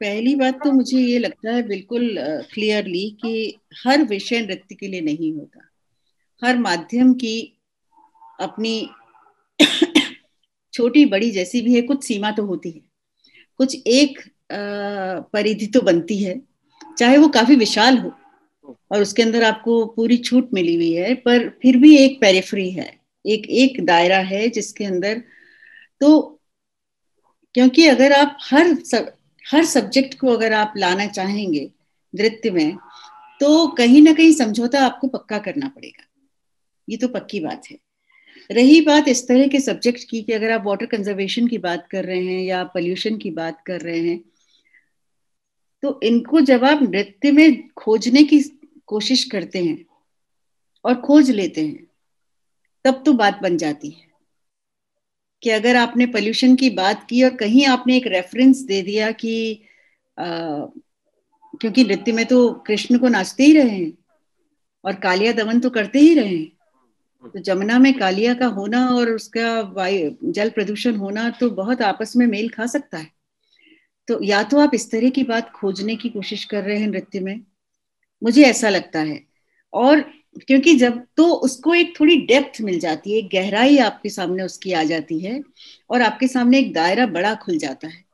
पहली बात तो मुझे ये लगता है बिल्कुल क्लियरली कि हर विषय नृत्य के लिए नहीं होता। हर माध्यम की अपनी छोटी बड़ी जैसी भी है, कुछ सीमा तो होती है। कुछ एक परिधि तो बनती है, चाहे वो काफ़ी विशाल हो और उसके अंदर आपको पूरी छूट मिली हुई है, पर फिर भी एक पेरिफ्री है, एक एक दायरा है जिसके अंदर तो क्योंकि अगर आप हर सब हर सब्जेक्ट को अगर आप लाना चाहेंगे नृत्य में तो कहीं ना कहीं समझौता आपको पक्का करना पड़ेगा। ये तो पक्की बात है। रही बात इस तरह के सब्जेक्ट की कि अगर आप वाटर कंजर्वेशन की बात कर रहे हैं या पोल्यूशन की बात कर रहे हैं तो इनको जब आप नृत्य में खोजने की कोशिश करते हैं और खोज लेते हैं, तब तो बात बन जाती है। कि अगर आपने पोल्यूशन की बात की और कहीं आपने एक रेफरेंस दे दिया कि आ, क्योंकि नृत्य में तो कृष्ण को नाचते ही रहे हैं और कालिया दमन तो करते ही रहे तो जमुना में कालिया का होना और उसका वायु जल प्रदूषण होना तो बहुत आपस में मेल खा सकता है। तो या तो आप इस तरह की बात खोजने की कोशिश कर रहे हैं नृत्य में। मुझे ऐसा लगता है। और क्योंकि जब तो उसको एक थोड़ी डेप्थ मिल जाती है गहराई आपके सामने उसकी आ जाती है और आपके सामने एक दायरा बड़ा खुल जाता है।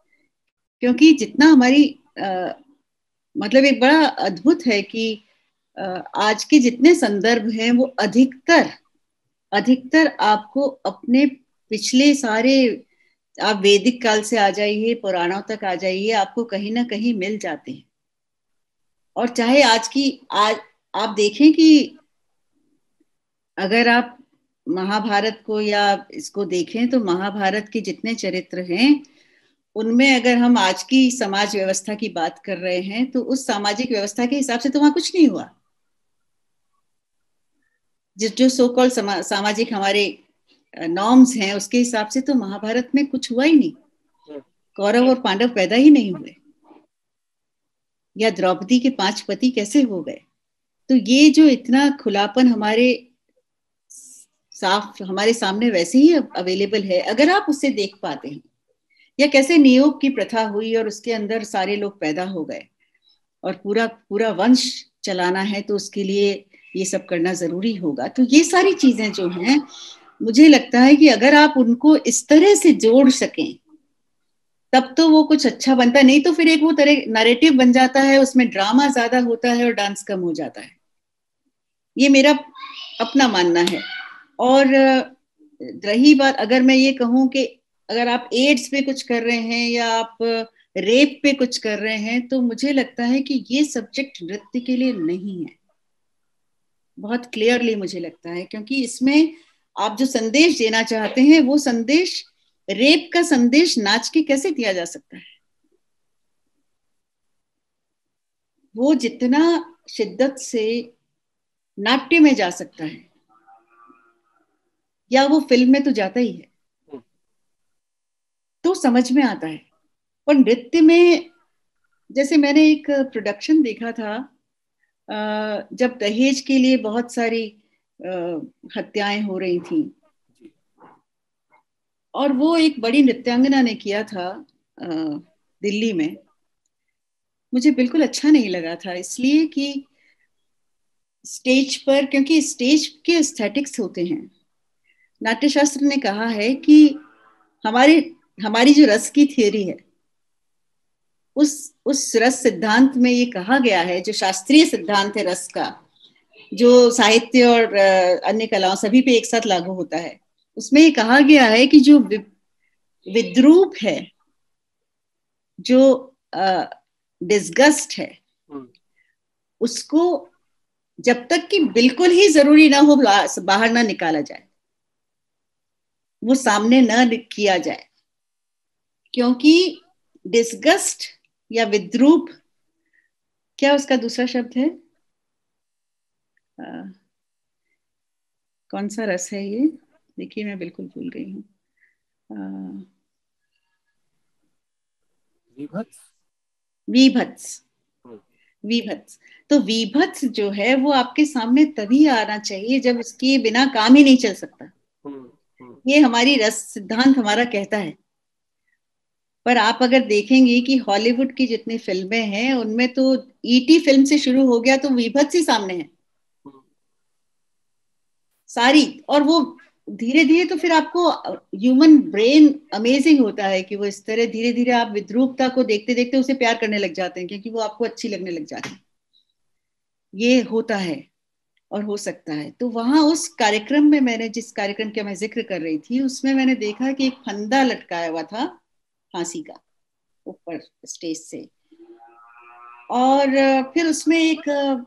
क्योंकि जितना हमारी आ, मतलब एक बड़ा अद्भुत है कि आ, आज के जितने संदर्भ हैं वो अधिकतर अधिकतर आपको अपने पिछले सारे आप वैदिक काल से आ जाइए पुराणों तक आ जाइए आपको कहीं ना कहीं मिल जाते हैं। और चाहे आज की आज आप देखें कि अगर आप महाभारत को या इसको देखें तो महाभारत के जितने चरित्र हैं उनमें अगर हम आज की समाज व्यवस्था की बात कर रहे हैं तो उस सामाजिक व्यवस्था के हिसाब से तो वहाँ कुछ नहीं हुआ। जिस जो सो कॉल समा, सामाजिक हमारे नॉर्म्स हैं उसके हिसाब से तो महाभारत में कुछ हुआ ही नहीं। हम्म। कौरव और पांडव पैदा ही नहीं हुए। या द्रौपदी के पाँच पति कैसे हो गए? तो ये जो इतना खुलापन हमारे साफ़, हमारे सामने वैसे ही अवेलेबल है। अगर आप उसे देख पाते हैं, या कैसे नियोग की प्रथा हुई और उसके अंदर सारे लोग पैदा हो गए और पूरा पूरा वंश चलाना है तो उसके लिए ये सब करना ज़रूरी होगा। तो ये सारी चीज़ें जो हैं, मुझे लगता है कि अगर आप उनको इस तरह से जोड़ सकें, तब तो वो कुछ अच्छा बनता नहीं तो फिर एक वो तरह नरेटिव बन जाता है, उसमें ड्रामा ज़्यादा होता है और डांस कम हो जाता है। ये मेरा अपना मानना है। और रही बात अगर मैं ये कहूँ कि अगर आप एड्स पे कुछ कर रहे हैं या आप रेप पे कुछ कर रहे हैं तो मुझे लगता है कि ये सब्जेक्ट नृत्य के लिए नहीं है। बहुत क्लियरली मुझे लगता है, क्योंकि इसमें आप जो संदेश देना चाहते हैं, वो संदेश रेप का संदेश नाच के कैसे दिया जा सकता है? वो जितना शिद्दत से नाट्य में जा सकता है या वो फ़िल्म में तो जाता ही है। तो समझ में आता है। और नृत्य में जैसे मैंने एक प्रोडक्शन देखा था जब दहेज के लिए बहुत सारी हत्याएँ हो रही थी। और वो एक बड़ी नृत्यांगना ने किया था दिल्ली में। मुझे बिल्कुल अच्छा नहीं लगा था इसलिए कि स्टेज पर क्योंकि स्टेज के स्थेटिक्स होते हैं। नाट्यशास्त्र ने कहा है कि हमारी हमारी जो रस की थियोरी है उस उस रस सिद्धांत में ये कहा गया है जो शास्त्रीय सिद्धांत है रस का जो साहित्य और अन्य कलाओं सभी पे एक साथ लागू होता है उसमें ये कहा गया है कि जो विद्रूप है जो डिस्गस्ट है हम्म। उसको जब तक कि बिल्कुल ही ज़रूरी ना हो बाहर ना निकाला जाए वो सामने न किया जाए। क्योंकि डिस्गस्ट या विद्रूप क्या उसका दूसरा शब्द है? आ, कौन सा रस है ये? देखिए मैं बिल्कुल भूल गई हूँ। विभत्स। हम्म। विभत्स। तो विभत्स जो है वो आपके सामने तभी आना चाहिए जब उसके बिना काम ही नहीं चल सकता। हम्म। ये हमारी रस सिद्धांत हमारा कहता है। पर आप अगर देखेंगे कि हॉलीवुड की जितनी फ़िल्में हैं, उनमें तो ईटी e फ़िल्म से शुरू हो गया तो विभत्स ही सामने है। सारी। और वो धीरे धीरे तो फिर आपको ह्यूमन ब्रेन अमेजिंग होता है कि वो इस तरह धीरे धीरे आप विद्रूपता को देखते देखते उसे प्यार करने लग जाते हैं, क्योंकि वो आपको अच्छी लगने लग जाती है। ये होता है। और हो सकता है। तो वहाँ उस कार्यक्रम में मैंने, जिस कार्यक्रम का मैं ज़िक्र कर रही थी, उसमें मैंने देखा कि एक फंदा लटकाया हुआ था फांसी का, ऊपर स्टेज से। और फिर उसमें एक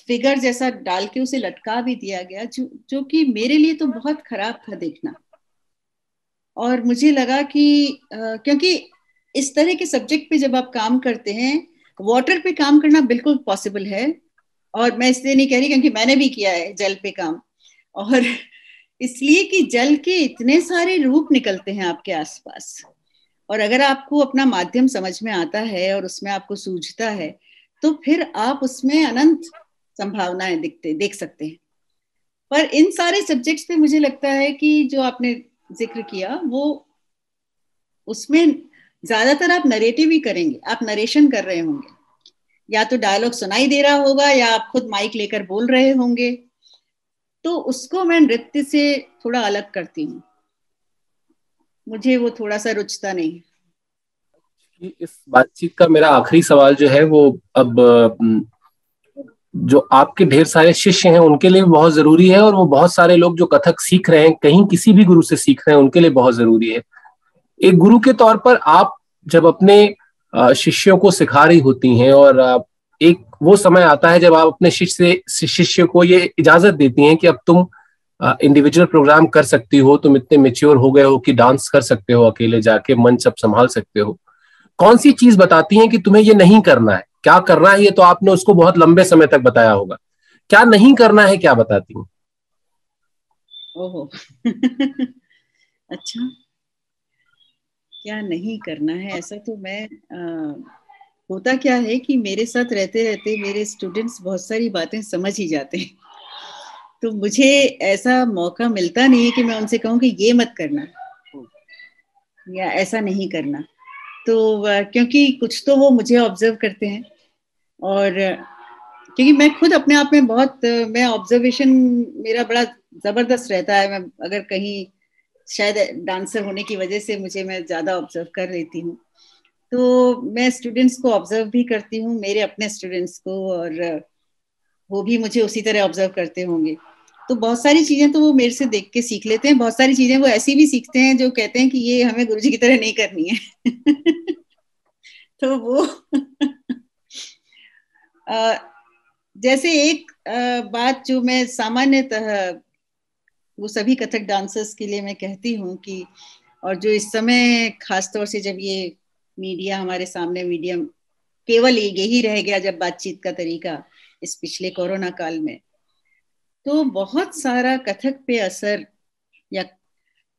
फिगर जैसा डाल के उसे लटका भी दिया गया, जो जो कि मेरे लिए तो बहुत खराब था देखना। और मुझे लगा कि क्योंकि इस तरह के सब्जेक्ट पे जब आप काम करते हैं, वाटर पे काम करना बिल्कुल पॉसिबल है और मैं इसलिए नहीं कह रही क्योंकि मैंने भी किया है जल पे काम। और इसलिए कि जल के इतने सारे रूप निकलते हैं आपके आसपास। और अगर आपको अपना माध्यम समझ में आता है और उसमें आपको सूझता है तो फिर आप उसमें अनंत संभावनाएँ दिखते, देख सकते हैं। पर इन सारे सब्जेक्ट्स पे मुझे लगता है कि जो आपने ज़िक्र किया, वो उसमें ज़्यादातर आप नरेटिव ही करेंगे, आप नरेशन कर रहे होंगे। या तो डायलॉग सुनाई दे रहा होगा या आप खुद माइक लेकर बोल रहे होंगे। तो उसको मैं नृत्य से थोड़ा अलग करती हूँ। मुझे वो थोड़ा सा रुचता नहीं। इस बातचीत का मेरा आखिरी सवाल जो है वो अब जो आपके ढेर सारे शिष्य हैं, उनके लिए बहुत ज़रूरी है और वो बहुत सारे लोग जो कथक सीख रहे हैं, कहीं किसी भी गुरु से सीख रहे हैं, उनके लिए बहुत ज़रूरी है। एक गुरु के तौर पर आप जब अपने शिष्यों को सिखा रही होती हैं और एक वो समय आता है जब आप अपने शिष्य शिष्य को ये इजाज़त देती हैं कि अब तुम इंडिविजुअल प्रोग्राम कर सकती हो, तुम इतने मेच्योर हो गए हो कि डांस कर सकते हो अकेले जाके मंच अब संभाल सकते हो। कौन सी चीज़ बताती है कि तुम्हें ये नहीं करना है? क्या करना है ये? तो आपने उसको बहुत लंबे समय तक बताया होगा। क्या नहीं करना है, क्या बताती हूँ? अच्छा। क्या नहीं करना है? ऐसा तो मैं आ, होता क्या है कि मेरे साथ रहते रहते मेरे स्टूडेंट्स बहुत सारी बातें समझ ही जाते हैं। तो मुझे ऐसा मौका मिलता नहीं है कि मैं उनसे कहूँ कि ये मत करना या ऐसा नहीं करना। तो क्योंकि कुछ तो वो मुझे ऑब्ज़र्व करते हैं और क्योंकि मैं खुद अपने आप में बहुत मैं ऑब्जर्वेशन मेरा बड़ा ज़बरदस्त रहता है। मैं अगर कहीं शायद डांसर होने की वजह से मुझे मैं ज़्यादा ऑब्ज़र्व कर लेती हूँ तो मैं स्टूडेंट्स को ऑब्ज़र्व भी करती हूँ, मेरे अपने स्टूडेंट्स को और वो भी मुझे उसी तरह ऑब्ज़र्व करते होंगे। तो बहुत सारी चीज़ें तो वो मेरे से देख के सीख लेते हैं, बहुत सारी चीज़ें वो ऐसी भी सीखते हैं जो कहते हैं कि ये हमें गुरुजी की तरह नहीं करनी है। तो वो जैसे एक बात जो मैं सामान्यतः वो सभी कथक डांसर्स के लिए मैं कहती हूँ कि, और जो इस समय खासतौर से जब ये मीडिया हमारे सामने मीडियम केवल यही रह गया जब बातचीत का तरीका इस पिछले कोरोना काल में तो बहुत सारा कथक पे असर या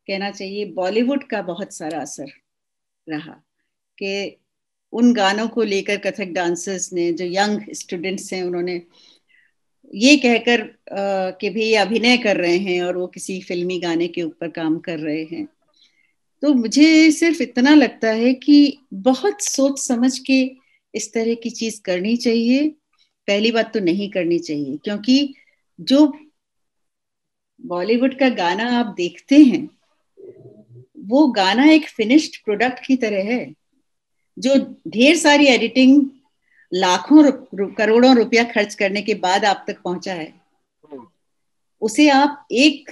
कहना चाहिए बॉलीवुड का बहुत सारा असर रहा कि उन गानों को लेकर कथक डांसर्स ने, जो यंग स्टूडेंट्स हैं, उन्होंने ये कहकर कि भी अभिनय कर रहे हैं और वो किसी फिल्मी गाने के ऊपर काम कर रहे हैं। तो मुझे सिर्फ़ इतना लगता है कि बहुत सोच समझ के इस तरह की चीज़ करनी चाहिए। पहली बात तो नहीं करनी चाहिए, क्योंकि जो बॉलीवुड का गाना आप देखते हैं, वो गाना एक फिनिश्ड प्रोडक्ट की तरह है। जो ढेर सारी एडिटिंग लाखों रु, करोड़ों रुपया खर्च करने के बाद आप तक पहुँचा है। उसे आप एक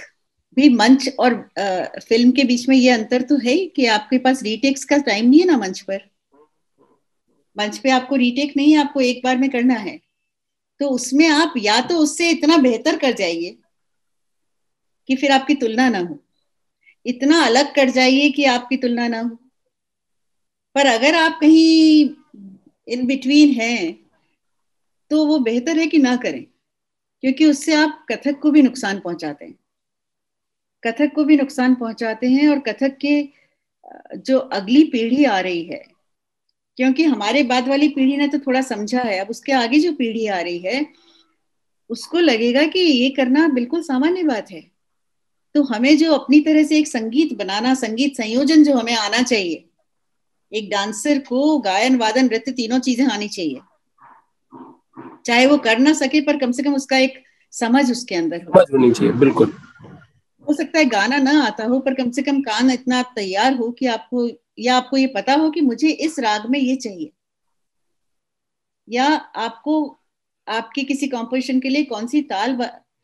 भी मंच और आ, फ़िल्म के बीच में ये अंतर तो है कि आपके पास रीटेक्स का टाइम नहीं है ना मंच पर। मंच पे आपको रीटेक नहीं है आपको एक बार में करना है। तो उसमें आप या तो उससे इतना बेहतर कर जाइए कि फिर आपकी तुलना ना हो। इतना अलग कर जाइए कि आपकी तुलना ना हो। पर अगर आप कहीं इन बिटवीन है तो वो बेहतर है कि ना करें, क्योंकि उससे आप कथक को भी नुकसान पहुंचाते हैं। कथक को भी नुकसान पहुंचाते हैं और कथक के जो अगली पीढ़ी आ रही है, क्योंकि हमारे बाद वाली पीढ़ी ने तो थोड़ा समझा है, अब उसके आगे जो पीढ़ी आ रही है, उसको लगेगा कि ये करना बिल्कुल सामान्य बात है। तो हमें जो अपनी तरह से एक संगीत बनाना, संगीत संयोजन जो हमें आना चाहिए एक डांसर को गायन वादन नृत्य तीनों चीज़ें आनी चाहिए। चाहे वो कर ना सके पर कम से कम उसका एक समझ उसके अंदर हो। होनी चाहिए बिल्कुल। हो सकता है गाना ना आता हो पर कम से कम कान इतना तैयार हो कि आपको या आपको ये पता हो कि मुझे इस राग में ये चाहिए। या आपको आपकी किसी कॉम्पोजिशन के लिए कौन सी ताल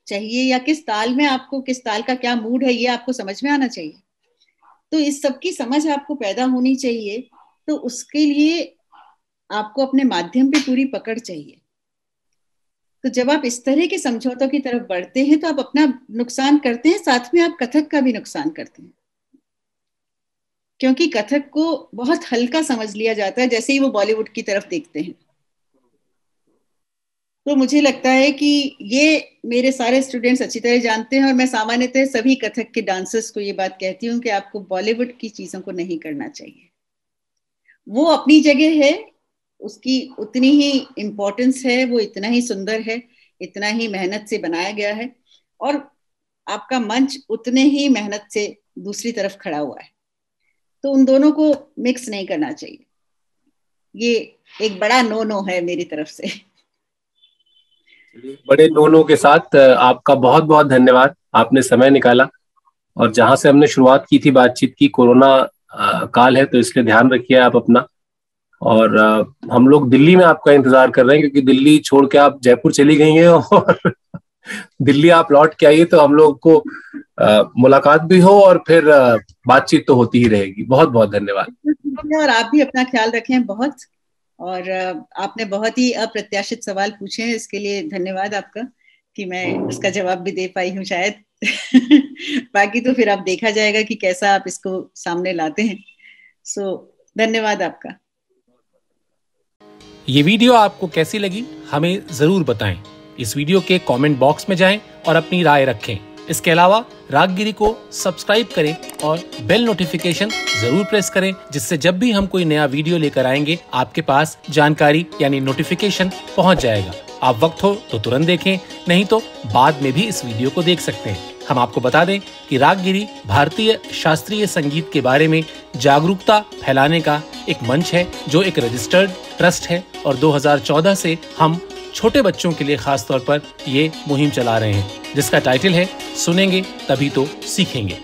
चाहिए या किस ताल में आपको किस ताल का क्या मूड है ये आपको समझ में आना चाहिए। तो इस सब की समझ आपको पैदा होनी चाहिए। तो उसके लिए आपको अपने माध्यम पे पूरी पकड़ चाहिए। तो जब आप इस तरह के समझौतों की तरफ़ बढ़ते हैं तो आप अपना नुकसान करते हैं, साथ में आप कथक का भी नुकसान करते हैं। क्योंकि कथक को बहुत हल्का समझ लिया जाता है, जैसे ही वो बॉलीवुड की तरफ़ देखते हैं। तो मुझे लगता है कि ये मेरे सारे स्टूडेंट्स अच्छी तरह जानते हैं और मैं सामान्यतः सभी कथक के डांसर्स को ये बात कहती हूँ कि आपको बॉलीवुड की चीज़ों को नहीं करना चाहिए। वो अपनी जगह है, उसकी उतनी ही इम्पोर्टेंस है, वो इतना ही सुंदर है, इतना ही मेहनत से बनाया गया है और आपका मंच उतने ही मेहनत से दूसरी तरफ़ खड़ा हुआ है। तो उन दोनों को मिक्स नहीं करना चाहिए। ये एक बड़ा नो नो है मेरी तरफ़ से। बड़े नो नो के साथ आपका बहुत बहुत धन्यवाद। आपने समय निकाला और जहाँ से हमने शुरुआत की थी बातचीत की, कोरोना काल है तो इसलिए ध्यान रखिए आप अपना। और हम लोग दिल्ली में आपका इंतज़ार कर रहे हैं क्योंकि दिल्ली छोड़ के आप जयपुर चली गई हैं और दिल्ली आप लौट के आइए तो हम लोग को आ, मुलाकात भी हो और फिर बातचीत तो होती ही रहेगी। बहुत बहुत धन्यवाद। और आप भी अपना ख्याल रखें बहुत और आपने बहुत ही अप्रत्याशित सवाल पूछे हैं इसके लिए धन्यवाद आपका कि मैं उसका जवाब भी दे पाई हूँ शायद। बाकी तो फिर आप देखा जाएगा कि कैसा आप इसको सामने लाते हैं। सो so, धन्यवाद आपका। ये वीडियो आपको कैसी लगी हमें ज़रूर बताएँ। इस वीडियो के कमेंट बॉक्स में जाएँ और अपनी राय रखें। इसके अलावा रागगिरी को सब्सक्राइब करें और बेल नोटिफिकेशन ज़रूर प्रेस करें, जिससे जब भी हम कोई नया वीडियो लेकर आएँगे, आपके पास जानकारी यानी नोटिफिकेशन पहुँच जाएगा। आप वक्त हो तो तुरंत देखें, नहीं तो बाद में भी इस वीडियो को देख सकते हैं। हम आपको बता दें कि रागगिरी भारतीय शास्त्रीय संगीत के बारे में जागरूकता फैलाने का एक मंच है, जो एक रजिस्टर्ड ट्रस्ट है और 2014 से हम छोटे बच्चों के लिए खास तौर पर ये मुहिम चला रहे हैं, जिसका टाइटल है, सुनेंगे तभी तो सीखेंगे।